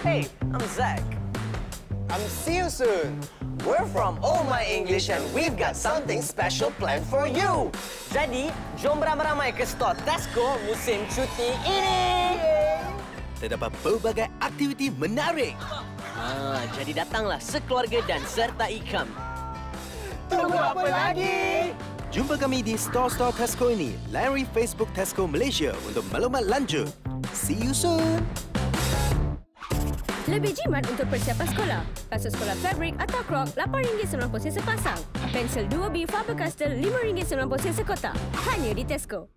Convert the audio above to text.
Hey, I'm Zach. I'm see you soon. We're from Oh My English and we've got something special planned for you. Jadi, jom beramai-ramai ke store Tesco musim cuti ini. Terdapat pelbagai aktiviti menarik. Ha, jadi datanglah sekeluarga dan serta ikam. Tunggu apa lagi? Jumpa kami di store-store Tesco ini. Layari Facebook Tesco Malaysia untuk maklumat lanjut. See you soon. Lebih jimat untuk persiapan sekolah. Kasut sekolah fabrik atau krok RM8.90 sen sepasang. Pensel 2B Faber-Castell RM5.90 sen sekotak. Hanya di Tesco.